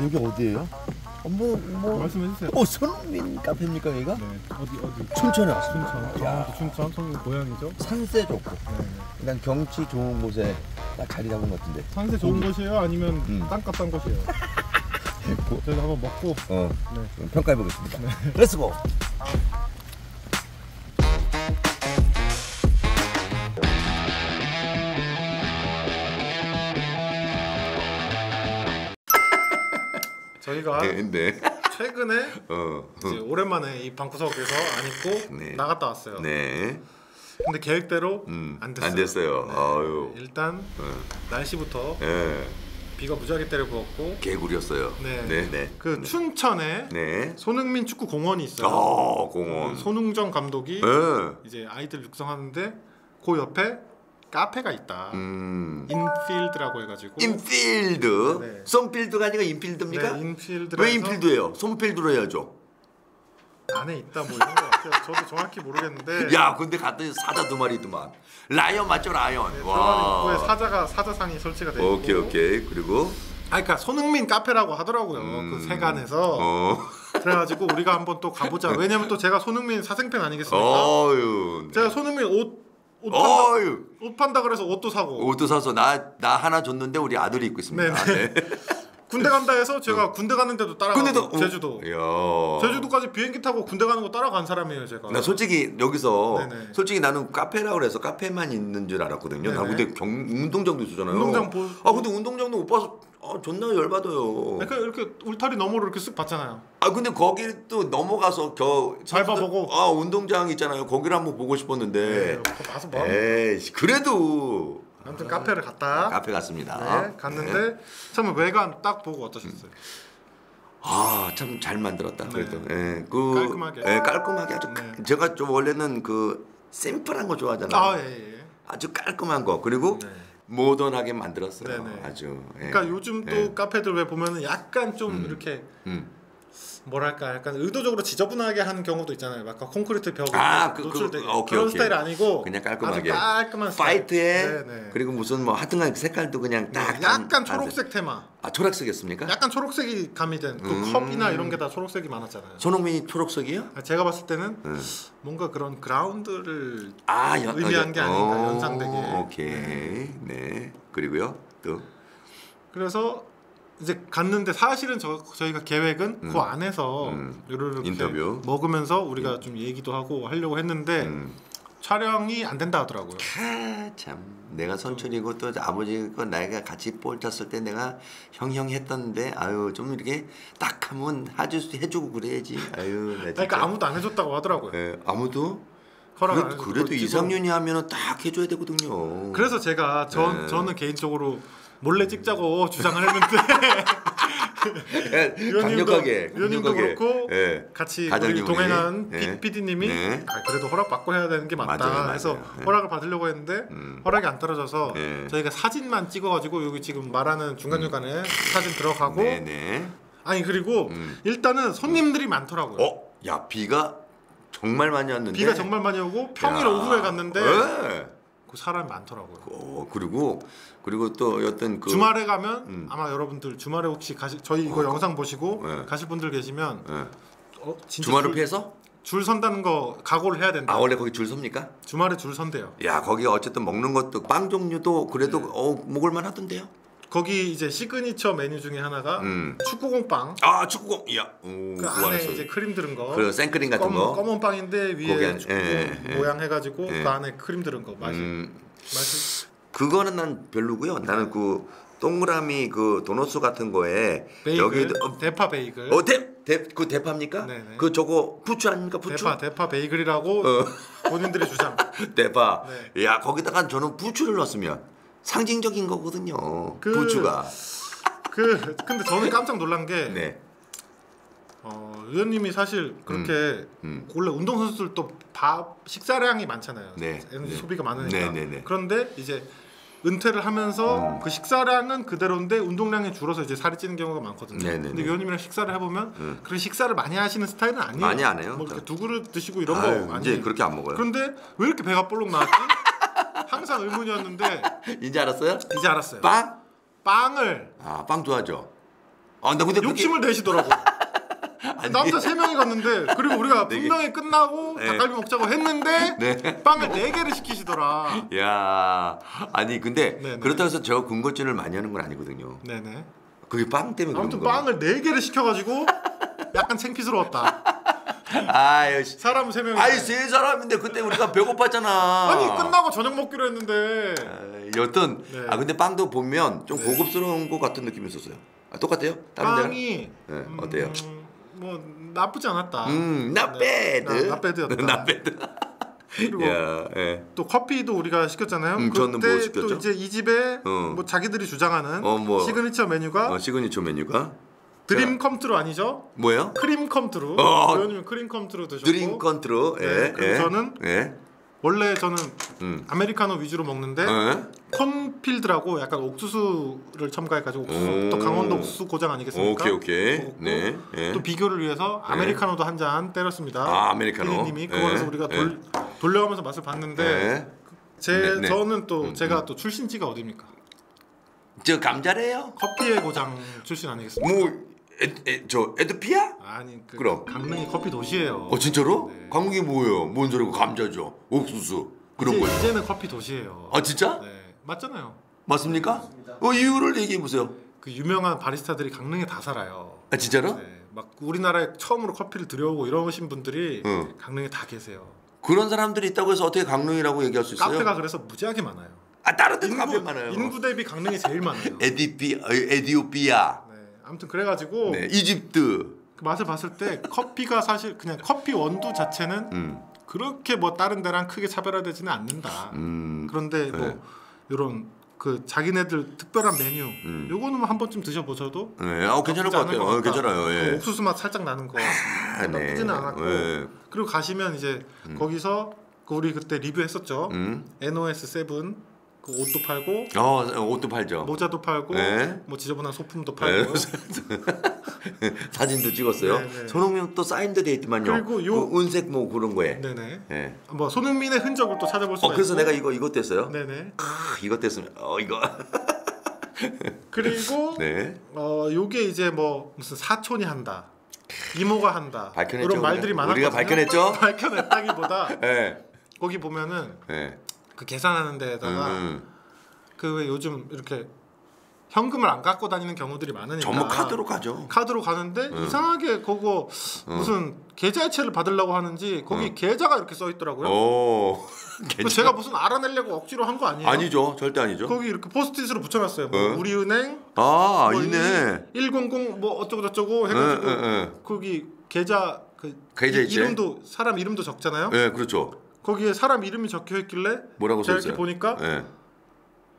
여기 어디예요? 어, 뭐, 뭐. 말씀해 주세요. 어, 손흥민 카페입니까, 여기가? 네. 어디 어디? 춘천에 왔습니다. 춘천. 야. 아, 춘천 손흥민 고향이죠. 산세 좋고, 네. 그냥 경치 좋은 곳에 딱 자리 잡은 것 같은데. 산세 좋은 곳이에요? 아니면 음. 땅값 싼 곳이에요? 고- 저희도 한번 먹고 어, 네. 좀 평가해 보겠습니다. Let's go! 저희가 네, 네. 최근에 어. 이제 오랜만에 이 방구석에서 안 입고 네. 나갔다 왔어요. 네. 근데 계획대로 음, 안 됐어요. 안 됐어요. 네. 아유. 일단 어. 날씨부터 예. 비가 무지하게 때려 부었고 개구리였어요. 네. 네, 네. 그 춘천에 네. 손흥민 축구 공원이 있어요. 어, 공원. 그 손흥정 감독이 예. 이제 아이들 육성하는데 그 옆에 카페가 있다. 음. 인필드라고 해가지고 인필드. 네. 쏜필드가 아니라 인필드입니까? 네, 인필드 왜 인필드예요? 손필드로 해야죠. 안에 있다 뭐 이런 거 같아요. 저도 정확히 모르겠는데 야, 근데 갔더니 사자 두 마리 있더만. Lion 맞죠, lion? 네, 들어가는 입구에 사자가 사자상이 설치가 돼 있고 오케이, 오케이. 그리고 아 그러니까 손흥민 카페라고 하더라고요. 음. 그 세간에서 어. 그래가지고 우리가 한번 또 가보자. 왜냐면 또 제가 손흥민 사생팬 아니겠습니까? 어유. 제가 손흥민 옷, 옷 판다, 어유. 옷 판다 그래서 옷도 사고 옷도 사서 나 나 하나 줬는데 우리 아들이 입고 있습니다. 네네. 네. 군대 간다 해서 제가 군대 가는데도 따라가고 근데도 어. 제주도 야. 제주도까지 비행기 타고 군대 가는 거 따라간 사람이에요 제가. 나 솔직히 여기서 네네. 솔직히 나는 카페라 그래서 카페만 있는 줄 알았거든요. 나 네네. 근데 경, 운동장도 있었잖아요. 운동장 보- 아 근데 운동장도 못 봐서 아, 존나 열받아요. 그러니까 이렇게 울타리 너머로 이렇게 쓱 봤잖아요. 아 근데 거기를 또 넘어가서 겨 밟아보고. 아 운동장 있잖아요. 거기를 한번 보고 싶었는데. 네, 봐서 뭐. 에이 그래도 아무튼 카페를 갔다. 카페 갔습니다. 네, 갔는데 참 외관 딱 보고 어떠셨어요? 아 참 잘 만들었다. 그래도 예, 그 깔끔하게. 예, 깔끔하게 아주 네. 까- 제가 좀 원래는 그 심플한 거 좋아하잖아요. 아 예. 예. 아주 깔끔한 거 그리고 네. 모던하게 만들었어요. 네네. 아주. 예. 그러니까 요즘 또 예. 카페들 왜 보면은 약간 좀 이렇게 음. 뭐랄까 약간 의도적으로 지저분하게 하는 경우도 있잖아요. 약간 콘크리트 벽에 아, 그- 그- 노출되게 오케이, 그런 오케이. 스타일 아니고 그냥 깔끔하게. 깔끔한 스타일. 화이트에 네네. 그리고 무슨 뭐 하여튼간 색깔도 그냥 네, 딱 약간 단- 초록색 테마. 아 초록색이었습니까? 약간 초록색이 가미된 그 음. 컵이나 이런 게 다 초록색이 많았잖아요. 손흥민이 초록색이요? 제가 봤을 때는 음. 뭔가 그런 그라운드를 아, 연, 의미한 게 아닌가, 어, 연상되게. 오케이. 네. 그리고요. 또 그래서 이제 갔는데 사실은 저, 저희가 계획은 그 안에서 음. 이렇게 인터뷰. 먹으면서 우리가 좀 얘기도 하고 하려고 했는데 음. 촬영이 안 된다 하더라고요. 아, 참 내가 선출이고 또 아버지가 나이가 같이 볼 탔을 때 내가 형형 했던데 아유 좀 이렇게 딱 하면 해주 해주고 그래야지 아유 그러니까 아무도 안 해줬다고 하더라고요. 예, 아무도 허락 그래도, 해줬고 그래도 지금 이상윤이 하면은 딱 해줘야 되거든요. 그래서 제가 전 네. 저는 개인적으로 몰래 찍자고 주장을 했는데 예, 강력하게 위원님도. 그렇고 예. 같이 우리 동행한 네. PD님이 네. 아, 그래도 허락 받고 해야 되는 게 맞다 맞아요, 맞아요. 해서 네. 허락을 받으려고 했는데 음. 허락이 안 떨어져서 네. 저희가 사진만 찍어가지고 여기 지금 말하는 중간 중간에 사진 들어가고 음. 네네. 아니 그리고 음. 일단은 손님들이 많더라고요. 어, 야 비가 정말 많이 왔는데. 비가 정말 많이 오고 평일 야. 오후에 갔는데 예. 그 사람이 많더라고요. 어, 그리고 그리고 또 어떤 그 주말에 가면 음. 아마 여러분들 주말에 혹시 가시 저희 이거 영상 보시고 네. 가실 분들 계시면 예. 어, 주말을 줄, 피해서 줄 선다는 거 각오를 해야 된다. 아 원래 거기 줄 섭니까? 주말에 줄 선대요. 야 거기 어쨌든 먹는 것도 빵 종류도 그래도 네. 어 먹을만 하던데요. 거기 이제 시그니처 메뉴 중에 하나가 음. 축구공빵. 아 축구공 야 오, 그 안에 알았어. 이제 크림 들은 거. 그 생크림 같은 검은, 거. 검은 빵인데 위에 안- 축구공 예, 예. 모양 해가지고 예. 그 안에 크림 들은 거 맛이 음, 맛이 그거는 난 별로고요. 나는 그 동그라미 그 도넛 같은 거에 여기도 어, 대파 베이글 어 대 대 그 대파입니까? 네네. 그 저거 부추 아닙니까 부추? 대파 대파 베이글이라고 어. 본인들의 주장. 대파. 네. 야 거기다가 저는 부추를 넣었으면 상징적인 거거든요. 그- 부추가. 그 근데 저는 깜짝 놀란 게 네. 어, 의원님이 사실 그렇게 음. 원래 운동 선수들도 밥 식사량이 많잖아요. 네. 에너지 네. 소비가 많으니까. 네, 네, 네. 그런데 이제 은퇴를 하면서 음. 그 식사량은 그대로인데 운동량이 줄어서 이제 살이 찌는 경우가 많거든요. 네, 네, 근데 네. 의원님이랑 식사를 해보면 음. 그런 식사를 많이 하시는 스타일은 아니에요. 많이 안 해요. 뭐 이렇게 두 그릇 드시고 이런 아유, 거 이제 아니에요. 그렇게 안 먹어요. 그런데 왜 이렇게 배가 볼록 나왔지? 항상 의문이었는데 이제 알았어요? 이제 알았어요. 빵? 빵을 아, 빵 좋아하죠. 아, 나 근데 욕심을 내시더라고. 남자 세 명이 갔는데 그리고 우리가 네 개. 분명히 끝나고 네. 닭갈비 먹자고 했는데 네. 빵을 네 개를 시키시더라. 야, 아니 근데 네네. 그렇다고 해서 저 군것질을 많이 하는 건 아니거든요. 네네. 그게 빵 때문에 아무튼 그런 거예요. 빵을 네 개를 시켜가지고 약간 창피스러웠다. 아유, 씨. 사람 세 명이. 아이 세 사람인데 그때 우리가 배고팠잖아. 아니 끝나고 저녁 먹기로 했는데 아, 여튼 네. 아 근데 빵도 보면 좀 네. 고급스러운 것 같은 느낌이 있었어요. 아, 똑같아요? 다른? 빵이 네, 어때요? 뭐 나쁘지 않았다. 음, not 네. bad. 나- not bad. 그리고 야, 예. 또 커피도 우리가 시켰잖아요. 음, 저는 그때 뭐 시켰죠? 또 이제 이 집에 어. 뭐 자기들이 주장하는 어, 뭐. 시그니처 메뉴가 어, 시그니처 메뉴가 dream come true 아니죠? 뭐예요? cream come true. 어. 의원님은 cream come true 드셨고 dream come true. 예. 네, 그리고 예. 저는 예. 원래 저는 음. 아메리카노 위주로 먹는데 예. 콘필드라고 약간 옥수수를 첨가해가지고 옥수수 오. 또 강원도 옥수수 고장 아니겠습니까? 오케이, 오케이. 네. 예. 또 비교를 위해서 아메리카노도 한 잔 때렸습니다. 아, 아메리카노. 님이 예. 그거에서 우리가 돌, 돌려가면서 맛을 봤는데 예. 제 네, 네. 저는 또 음, 제가 또 출신지가 어디입니까? 저 감자래요? 커피의 고장 출신 아니겠습니까? 뭐 에, 에, 저 에드피아? 아니 그 그럼. 강릉이 커피 도시예요. 어 진짜로? 네. 강국이 뭐예요? 뭔 소리고 감자죠. 옥수수 그런 이제, 거요. 이제는 커피 도시예요. 아 진짜? 네 맞잖아요. 맞습니까? 어 이유를 얘기해 보세요. 그 유명한 바리스타들이 강릉에 다 살아요. 아 진짜로? 네, 막 우리나라에 처음으로 커피를 들여오고 이러신 분들이 응. 강릉에 다 계세요. 그런 사람들이 있다고 해서 어떻게 강릉이라고 얘기할 수 있어요? 카페가 그래서 무지하게 많아요. 아 다른 데도 카페 많아요. 인구 대비 강릉이 제일 많아요. 에디피 어, 에디오피아, 네, 아무튼 그래가지고 네, 이집트. 그 맛을 봤을 때 커피가 사실 그냥 커피 원두 자체는 음, 그렇게 뭐 다른 데랑 크게 차별화되지는 않는다. 음, 그런데 네. 뭐 이런 그 자기네들 특별한 메뉴 음. 요거는 뭐한 번쯤 드셔보셔도 네, 어 괜찮을 것 같아요. 것 어. 괜찮아요. 그 예. 옥수수 맛 살짝 나는 거 아, 네. 나쁘지는 않았고 예. 그리고 가시면 이제 거기서 그 우리 그때 리뷰했었죠. 음, NOS 7 그 옷도 팔고 어 옷도 팔죠. 모자도 팔고 네. 뭐 지저분한 소품도 네. 팔고 사진도 찍었어요. 네, 네. 손흥민 또 사인도 돼 있더만요. 그리고 요- 그 은색 뭐 그런 거에. 네네 예. 뭐 손흥민의 흔적을 또 찾아볼 수가 어 그래서 있고 내가 이거 이거 뗐어요. 네네 크, 이거 뗐으면 어 이거. 그리고 네. 어 요게 이제 뭐 무슨 사촌이 한다 이모가 한다 밝혀냈죠, 이런 말들이? 많았거든요 우리가 밝혀냈죠? 밝혀냈다기보다 예. 거기 보면은 예. 그 계산하는 데다가 음. 그왜 요즘 이렇게 현금을 안 갖고 다니는 경우들이 많으니까 전부 카드로 가죠. 카드로 가는데 음. 이상하게 그거 무슨 계좌이체를 받으려고 하는지 거기 음. 계좌가 이렇게 써 있더라고요. 오. 그 제가 무슨 알아내려고 억지로 한 거 아니에요? 아니죠. 절대 아니죠. 거기 이렇게 포스트잇으로 붙여놨어요. 뭐 어? 우리은행 아, 뭐 있네. 100 뭐 어쩌고 저쩌고 예, 해가지고 예, 예. 거기 계좌 그 계좌 이체? 이- 이름도 사람 이름도 적잖아요. 예, 그렇죠. 거기에 사람 이름이 적혀 있길래 뭐라고 써 제가 있어요? 이렇게 보니까 예.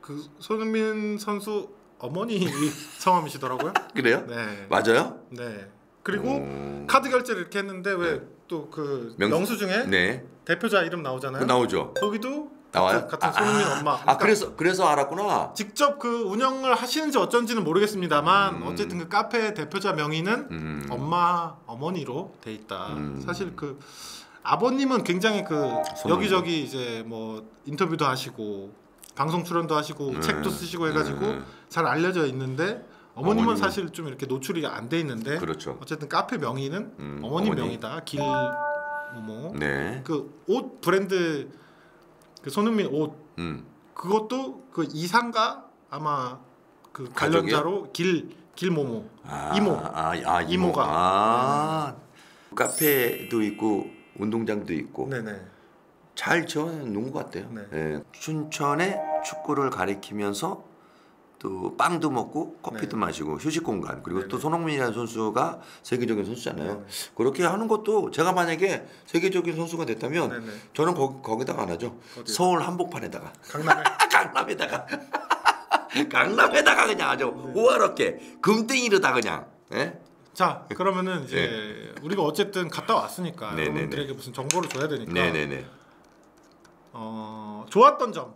그 손흥민 선수 어머니 성함이시더라고요. 그래요? 네. 맞아요? 네. 그리고 오. 카드 결제를 이렇게 했는데 왜 네. 또그 명수- 명수 중에 네. 대표자 이름 나오잖아요. 그 나오죠. 거기도 나와요? 같은, 같은 손흥민 아, 엄마. 아, 그러니까 그래서 그래서 알았구나. 직접 그 운영을 하시는지 어쩐지는 모르겠습니다만 음. 어쨌든 그 카페 대표자 명의는 음. 엄마 어머니로 돼 있다. 음. 사실 그 아버님은 굉장히 그. 여기저기 이제 뭐 인터뷰도 하시고 방송 출연도 하시고 네. 책도 쓰시고 해가지고 네. 잘 알려져 있는데 어머님은 어머님은- 사실 좀 이렇게 노출이 안 돼 있는데 그렇죠. 어쨌든 카페 명의는 음, 어머님 어머니. 명의다. 길 뭐뭐 네. 그옷 브랜드 그 손흥민 옷 음. 그것도 그 이상가 아마 그? 관련자로 길 길모모 아, 이모. 아, 아 이모. 이모가. 아. 카페도 있고 운동장도 있고 네네 잘 지어놓은 것 같아요. 네. 예. 춘천에 축구를 가리키면서 또 빵도 먹고 커피도 네. 마시고 휴식 공간 그리고 네네. 또 손흥민이라는 선수가 세계적인 선수잖아요. 네네. 그렇게 하는 것도 제가 만약에 세계적인 선수가 됐다면 네네 저는 거, 거기다가 안 하죠. 어디요? 서울 한복판에다가 강남에 강남에다가 강남에다가 그냥 아주 네. 호화롭게 금땡이로다 그냥. 예? 자 그러면은 이제 우리가 어쨌든 갔다 왔으니까 네네네. 여러분들에게 무슨 정보를 줘야 되니까 네네네. 어 좋았던 점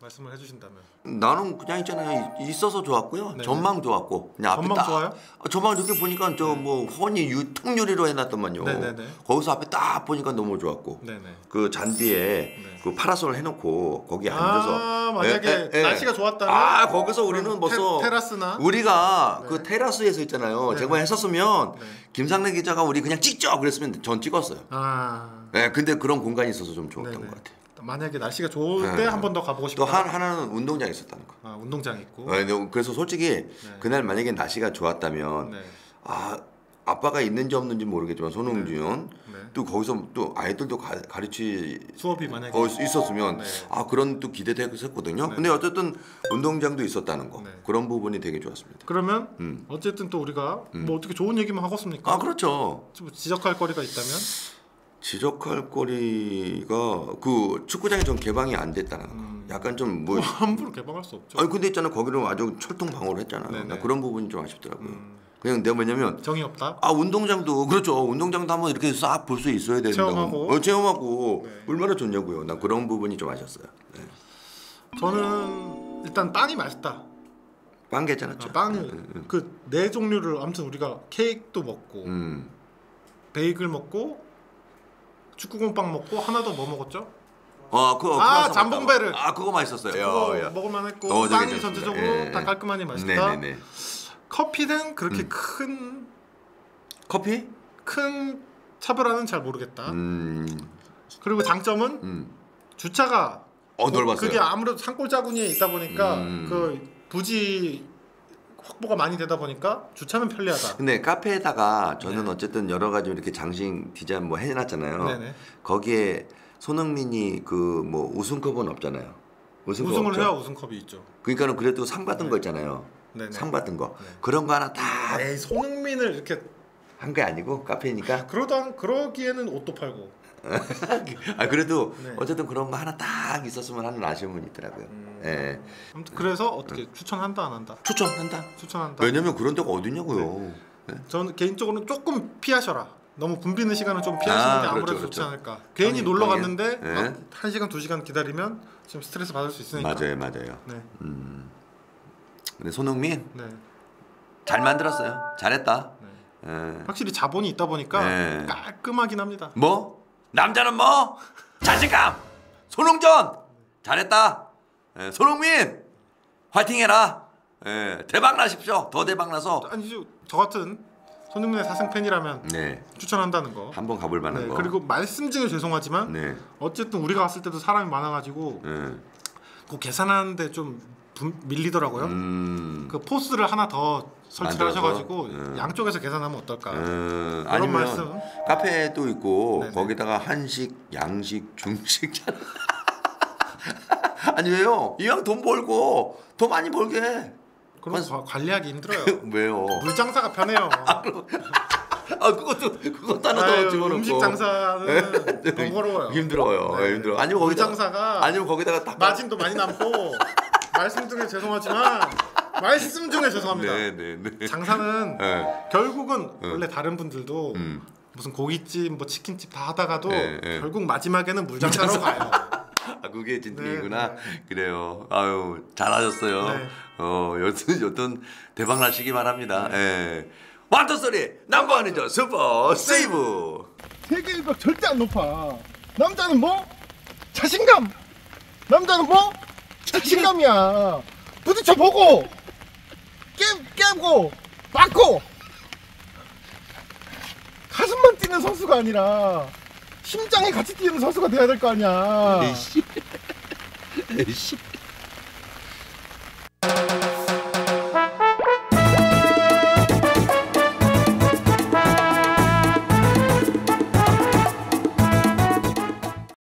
말씀을 해주신다면 나는 그냥 있잖아요. 있어서 좋았고요. 네네. 전망 좋았고. 그냥 앞에 전망 딱 좋아요? 어, 전망 이렇게 보니까 저뭐 훤히 유, 통유리로 해놨더만요. 네네네. 거기서 앞에 딱 보니까 너무 좋았고. 네네. 그 잔디에 네. 그 파라솔 해놓고 거기 아 앉아서 만약에 에, 에, 에. 날씨가 좋았다면 아 거기서 우리는 벌써 테, 테라스나 우리가 네. 그 테라스에서 있잖아요. 네. 제가 했었으면 네. 김상래 기자가 우리 그냥 찍죠 그랬으면 전 찍었어요. 아 예, 근데 그런 공간이 있어서 좀 좋았던 네네. 것 같아요. 만약에 날씨가 좋을 네. 때한 번 더 가보고 싶다. 또 한, 하나는 운동장에 있었다는 거. 아 운동장 있고. 예, 근데 그래서 솔직히 그날 만약에 날씨가 좋았다면 네. 아 아빠가 있는지 없는지 모르겠지만 손흥준 네. 또 거기서 또 아이들도 가, 가르치 수업이 만약에 거 있었으면 네. 아 그런 또 기대도 했었거든요. 네. 근데 어쨌든 운동장도 있었다는 거 네. 그런 부분이 되게 좋았습니다. 그러면 음. 어쨌든 또 우리가 음. 뭐 어떻게 좋은 얘기만 하겠습니까? 아 그렇죠. 좀 지적할 거리가 있다면 지적할 거리가 그 축구장이 좀 개방이 안 됐다는 거. 음. 약간 좀 뭐. 뭐 함부로 개방할 수 없죠. 아니 근데 있잖아 거기는 아주 철통 방어를 했잖아. 네네. 나 그런 부분이 좀 아쉽더라고요. 음, 그냥 내가 뭐냐면 정이 없다. 아 운동장도 그렇죠. 운동장도 한번 이렇게 싹 볼 수 있어야 된다고. 체험하고. 어, 체험하고 네. 얼마나 좋냐고요. 난 그런 부분이 좀 아쉬웠어요. 네. 저는 일단 빵이 맛있다. 빵 괜찮았죠. 아, 그네 종류를 아무튼 우리가 케이크도 먹고 음. 베이글 먹고 축구공빵 먹고 하나 더 뭐 먹었죠? 어, 그거 아, 잠봉배를. 아, 그거 맛있었어요. 그거 야, 야. 먹을만했고 어, 빵이 괜찮습니다. 전체적으로 예, 다 예. 깔끔하니 맛있다. 네네네. 커피는 그렇게 음. 큰 커피? 큰 차별화는 잘 모르겠다. 음. 그리고 장점은 음. 주차가 어, 넓었어요. 그게 아무래도 산골짜구니에 있다 보니까 음. 그 부지 확보가 많이 되다 보니까 주차는 편리하다. 근데 카페에다가 저는 네. 어쨌든 여러 가지 이렇게 장식 디자인 뭐 해놨잖아요. 네네. 거기에 손흥민이 그 뭐 우승컵은 없잖아요. 우승컵 우승을 없죠? 해야 우승컵이 있죠. 그러니까는 그래도 상 받은 네. 거 있잖아요. 네네. 상 받은 거 네. 그런 거 하나 딱한 에이 손흥민을 이렇게 게 아니고 카페니까. 그러다 그러기에는 옷도 팔고. 아 그래도 네. 어쨌든 그런 거 하나 딱 있었으면 하는 아쉬움은 있더라고요. 음. 예. 아무튼 그래서 어떻게 추천한다 안 한다? 추천한다. 추천한다. 왜냐면 그런 데가 어디냐고요. 네. 저는 개인적으로는 조금 피하셔라. 너무 붐비는 시간은 좀 피하시는 아, 게 아무래도 그렇죠, 좋지 그렇죠. 않을까. 괜히 놀러 평일. 갔는데 네. 막한 시간 두 시간 기다리면 지금 스트레스 받을 수 있으니까. 맞아요, 맞아요. 네, 음. 근데 손흥민 네, 잘 만들었어요. 잘했다. 네. 예. 확실히 자본이 있다 보니까 네. 깔끔하긴 합니다. 뭐 남자는 뭐 자신감. 손흥전 잘했다. 예, 손흥민 화이팅해라. 예, 대박 나십시오. 더 대박 나서. 아니 저 같은 손흥민의 사생 팬이라면 네, 추천한다는 거. 한번 가볼 만한 네, 거. 그리고 말씀 중에 죄송하지만 네, 어쨌든 우리가 갔을 때도 사람이 많아가지고 예. 그 계산하는데 좀 분- 밀리더라고요. 음. 그 포스를 하나 더 설치를? 하셔가지고 음. 양쪽에서 계산하면 어떨까? 음, 그런 말씀. 카페도 있고 네네. 거기다가 한식, 양식, 중식 아니 왜요? 이왕 돈 벌고 더 많이 벌게. 그럼 과- 관리하기 힘들어요. 왜요? 물 장사가 편해요. 아 그것도 그것도 하나 더 집어넣고 음식 장사는 번거로워요. 힘들어요. 네. 힘들어. 아니면 물 거기다 장사가 아니면 거기다가 딱 마진도 많이 남고 말씀 중에 죄송하지만 말씀 중에 죄송합니다. 네 네 네. 장사는 네. 결국은 원래 다른 분들도 음. 무슨 고깃집, 뭐 치킨집 다 하다가도 네, 네. 결국 마지막에는 물장사로 가요. 아 그게 진통이구나. 네, 네. 그래요. 아유 잘하셨어요. 네. 어 여튼 여튼 대박 나시기 바랍니다. 예. 완투 소리 남과원이죠 슈퍼 세이브. 세계 1박 절대 안 높아. 남자는 뭐? 자신감. 남자는 뭐? 자신감이야. 부딪혀 보고 깨 깨고 맞고 가슴만 뛰는 선수가 아니라 심장이 같이 뛰는 선수가 돼야 될 거 아니야. 에이씨. 에이씨.